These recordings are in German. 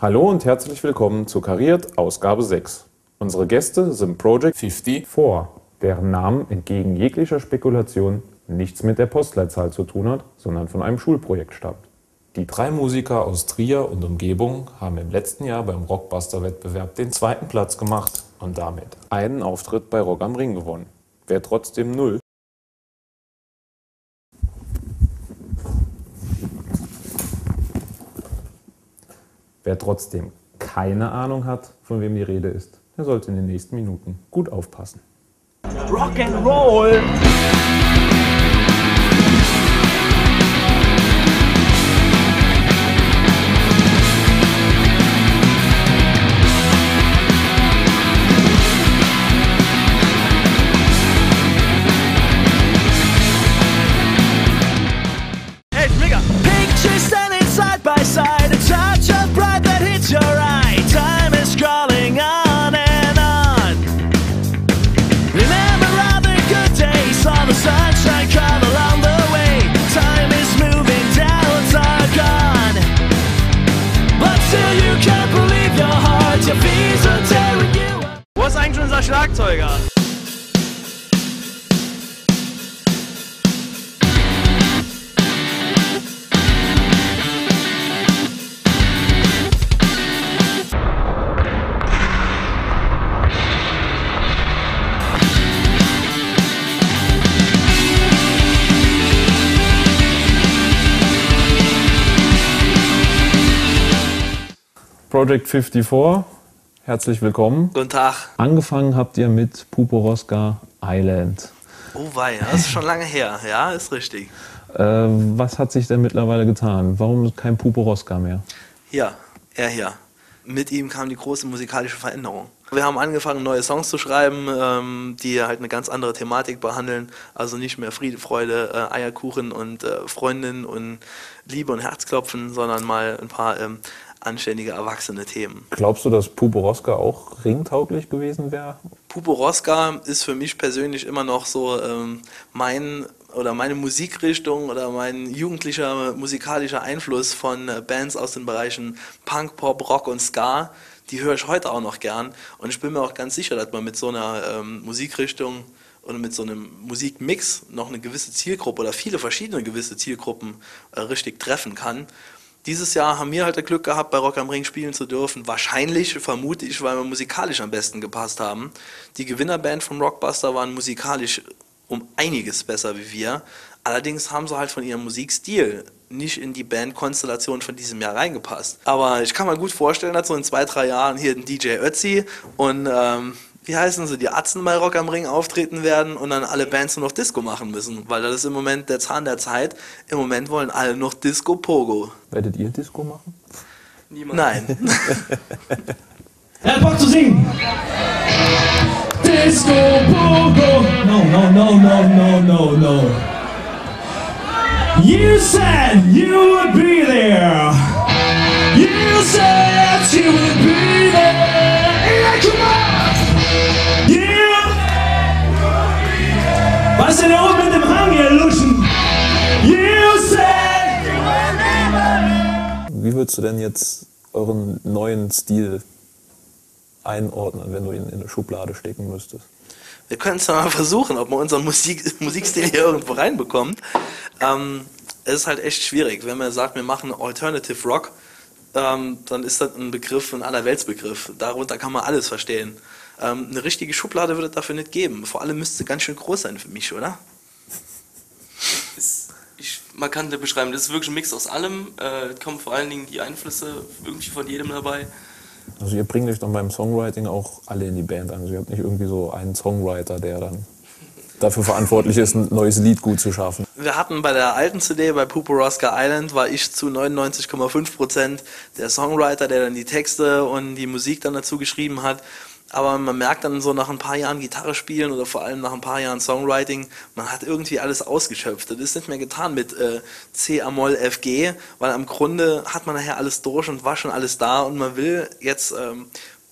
Hallo und herzlich willkommen zu Kariert Ausgabe 6. Unsere Gäste sind Project 54, deren Namen entgegen jeglicher Spekulation nichts mit der Postleitzahl zu tun hat, sondern von einem Schulprojekt stammt. Die drei Musiker aus Trier und Umgebung haben im letzten Jahr beim Rockbuster-Wettbewerb den zweiten Platz gemacht und damit einen Auftritt bei Rock am Ring gewonnen. Wer trotzdem null Wer trotzdem keine Ahnung hat, von wem die Rede ist, der sollte in den nächsten Minuten gut aufpassen. Rock and Roll! Hey, mega! Pictures Project 54, herzlich willkommen. Guten Tag. Angefangen habt ihr mit Puporoska Island. Oh wei, das ist schon lange her. Ja, ist richtig. Äh, was hat sich denn mittlerweile getan? Warum kein Puporoska mehr? Ja, er hier. Mit ihm kam die große musikalische Veränderung. Wir haben angefangen, neue Songs zu schreiben, ähm, die halt eine ganz andere Thematik behandeln. Also nicht mehr Friede, Freude, äh, Eierkuchen und äh, Freundin und Liebe und Herzklopfen, sondern mal ein paar ähm, anständige, erwachsene Themen. Glaubst du, dass Puporoska auch ringtauglich gewesen wäre? Pupo Roska ist für mich persönlich immer noch so ähm, mein oder meine Musikrichtung oder mein jugendlicher musikalischer Einfluss von äh, Bands aus den Bereichen Punk, Pop, Rock und Ska. Die höre ich heute auch noch gern und ich bin mir auch ganz sicher, dass man mit so einer ähm, Musikrichtung oder mit so einem Musikmix noch eine gewisse Zielgruppe oder viele verschiedene gewisse Zielgruppen äh, richtig treffen kann. Dieses Jahr haben wir halt das Glück gehabt, bei Rock am Ring spielen zu dürfen. Wahrscheinlich, vermute ich, weil wir musikalisch am besten gepasst haben. Die Gewinnerband vom Rockbuster waren musikalisch um einiges besser wie wir. Allerdings haben sie halt von ihrem Musikstil nicht in die Bandkonstellation von diesem Jahr reingepasst. Aber ich kann mir gut vorstellen, dass so in zwei, drei Jahren hier ein DJ Ötzi und ähm, wie heißen sie, die Atzen bei Rock am Ring auftreten werden und dann alle Bands nur noch Disco machen müssen, weil das ist im Moment der Zahn der Zeit. Im Moment wollen alle noch Disco Pogo. Werdet ihr Disco machen? Nein. Er hat Bock zu singen. Disco Pogo. No, no, no, no, no, no, no. You said you would be there. You said you would be there. Was denn da oben mit dem Hang, ihr Luschen? You said you would never. Wie würdest du denn jetzt euren neuen Stil einordnen, wenn du ihn in eine Schublade stecken müsstest? Wir können es ja mal versuchen, ob man unseren Musik, Musikstil hier irgendwo reinbekommt. Ähm, es ist halt echt schwierig. Wenn man sagt, wir machen Alternative Rock, ähm, dann ist das ein Begriff, ein Allerweltsbegriff. Darunter kann man alles verstehen. Ähm, eine richtige Schublade würde es dafür nicht geben. Vor allem müsste ganz schön groß sein für mich, oder? ist, ich, man kann das beschreiben, das ist wirklich ein Mix aus allem. Äh, es kommen vor allen Dingen die Einflüsse irgendwie von jedem dabei. Also ihr bringt euch dann beim Songwriting auch alle in die Band an. Also ihr habt nicht irgendwie so einen Songwriter, der dann dafür verantwortlich ist, ein neues Lied gut zu schaffen. Wir hatten bei der alten CD, bei Puporoska Island, war ich zu 99,5% der Songwriter, der dann die Texte und die Musik dann dazu geschrieben hat. Aber man merkt dann so nach ein paar Jahren Gitarre spielen oder vor allem nach ein paar Jahren Songwriting, man hat irgendwie alles ausgeschöpft. Das ist nicht mehr getan mit äh, C, Amol, FG, weil am Grunde hat man nachher alles durch und war schon alles da und man will jetzt ähm,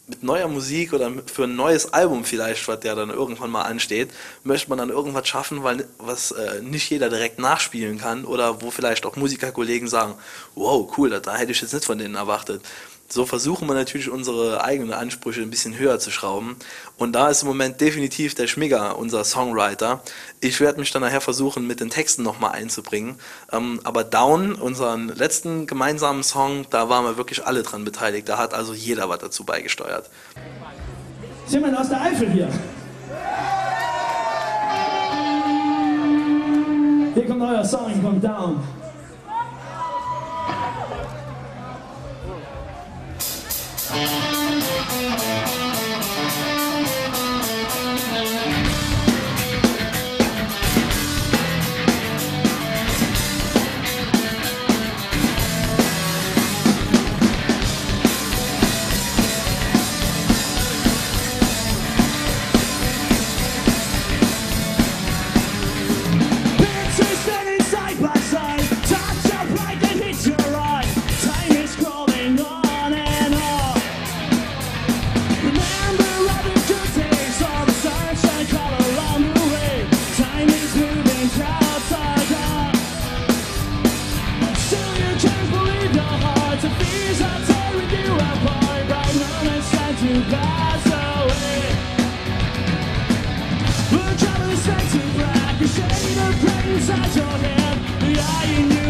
mit neuer Musik oder für ein neues Album vielleicht, was ja dann irgendwann mal ansteht, möchte man dann irgendwas schaffen, weil was äh, nicht jeder direkt nachspielen kann oder wo vielleicht auch Musikerkollegen sagen, wow, cool, da hätte ich jetzt nicht von denen erwartet. So versuchen wir natürlich unsere eigenen Ansprüche ein bisschen höher zu schrauben. Und da ist im Moment definitiv der Schmigger unser Songwriter. Ich werde mich dann nachher versuchen, mit den Texten nochmal einzubringen. Ähm, aber Down, unseren letzten gemeinsamen Song, da waren wir wirklich alle dran beteiligt. Da hat also jeder was dazu beigesteuert. Jemand aus der Eifel hier. Hier kommt euer Song, kommt down.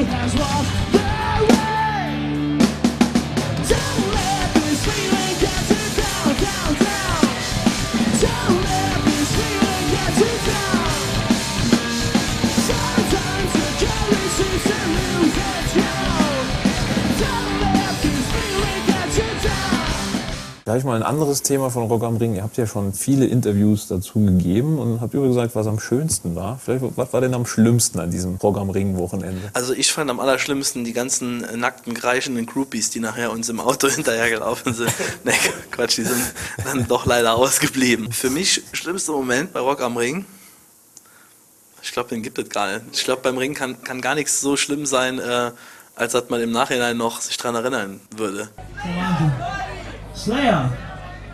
has one. Down. Gleich mal ein anderes Thema von Rock am Ring. Ihr habt ja schon viele Interviews dazu gegeben und habt über gesagt, was am schönsten war. Vielleicht, was war denn am schlimmsten an diesem Rock am Ring Wochenende? Also ich fand am allerschlimmsten die ganzen nackten, kreischenden Groupies, die nachher uns im Auto hinterhergelaufen sind. ne, Quatsch, die sind dann doch leider ausgeblieben. Für mich schlimmster Moment bei Rock am Ring, ich glaube, den gibt es gar nicht. Ich glaube, beim Ring kann, kann gar nichts so schlimm sein, äh, als dass man im Nachhinein noch sich dran erinnern würde. Wahnsinn. Slayer.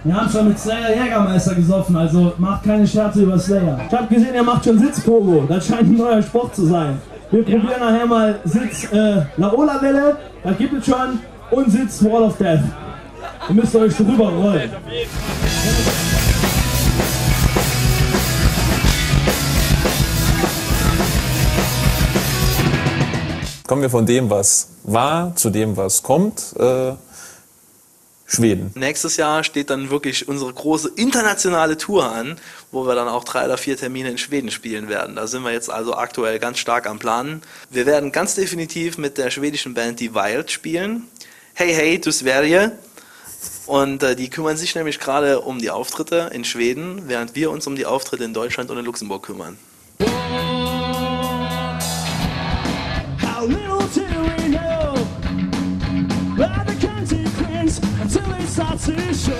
Wir haben schon mit Slayer Jägermeister gesoffen, also macht keine Scherze über Slayer. Ich hab gesehen, ihr macht schon Sitzpogo. Das scheint ein neuer Sport zu sein. Wir probieren nachher mal Sitz äh, Laola-Welle, da gibt es schon, und Sitz Wall of Death. Ihr müsst euch drüber rollen. Kommen wir von dem, was war, zu dem, was kommt. Äh, Schweden. Nächstes Jahr steht dann wirklich unsere große internationale Tour an, wo wir dann auch drei oder vier Termine in Schweden spielen werden. Da sind wir jetzt also aktuell ganz stark am Planen. Wir werden ganz definitiv mit der schwedischen Band Die Wild spielen. Hey Hey to Sverige. Und äh, die kümmern sich nämlich gerade um die Auftritte in Schweden, während wir uns um die Auftritte in Deutschland und in Luxemburg kümmern. 下次说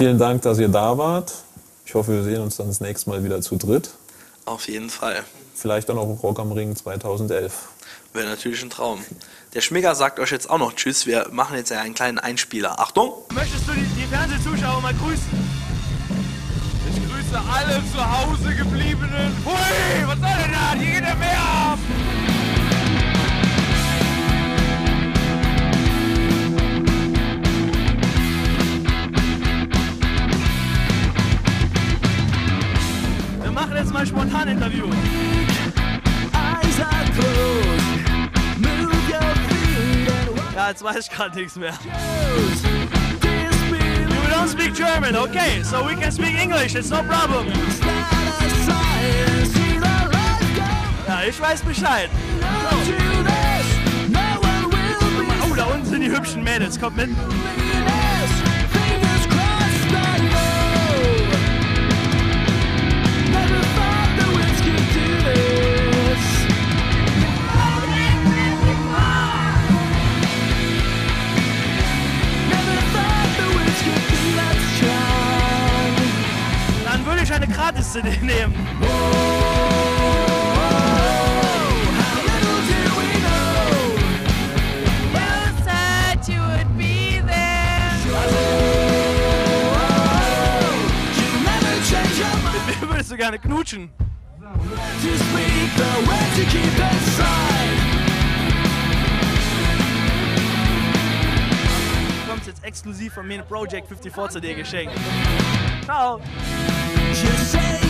Vielen Dank, dass ihr da wart. Ich hoffe, wir sehen uns dann das nächste Mal wieder zu dritt. Auf jeden Fall. Vielleicht dann auch Rock am Ring 2011. Wäre natürlich ein Traum. Der Schmigger sagt euch jetzt auch noch Tschüss. Wir machen jetzt ja einen kleinen Einspieler. Achtung! Möchtest du die, die Fernsehzuschauer mal grüßen? Ich grüße alle zu Hause gebliebenen. Hui, was soll denn da? Hier geht der Meer ab! And Ja, jetzt weiß ich gerade nichts mehr. watch. don't speak German. Okay, so we can speak English. It's no problem. Ja, ich weiß Bescheid. Oh, da unten sind die hübschen Mädels. Kommt mit. Ich eine Gratis-CD nehmen. You said you would be there. Mit wem würdest du gerne knutschen? Du bekommst jetzt exklusiv von mir eine Project 54 CD geschenkt. Ciao. You say